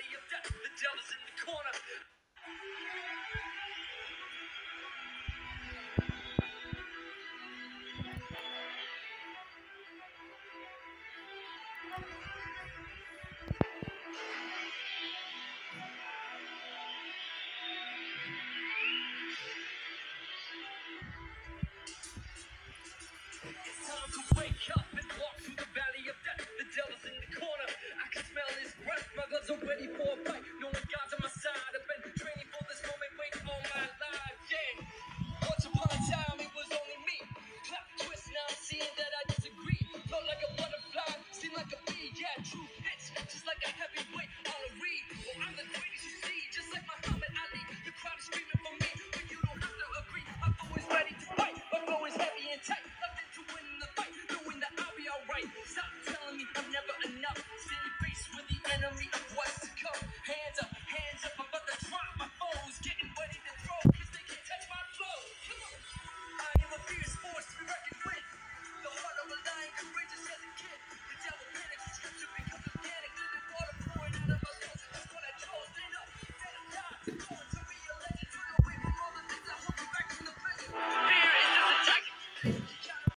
valley of death. The devil's in the corner. It's time to wake up and walk through the valley of death. The devil's in the corner. I can smell his breath. Guns ready for a fight. Knowing God's on my side. I've been training for this moment, waiting all my life. Yeah. Once upon a time, it was only me. Clap twist, now I'm seeing that I disagree. Felt like a butterfly, seemed like a bee. Yeah, true hits, just like a heavyweight on a reed. Well, I'm the greatest you see, just like Muhammad Ali. The crowd is screaming for me, but you don't have to agree. I'm always ready to fight. My flow is heavy and tight.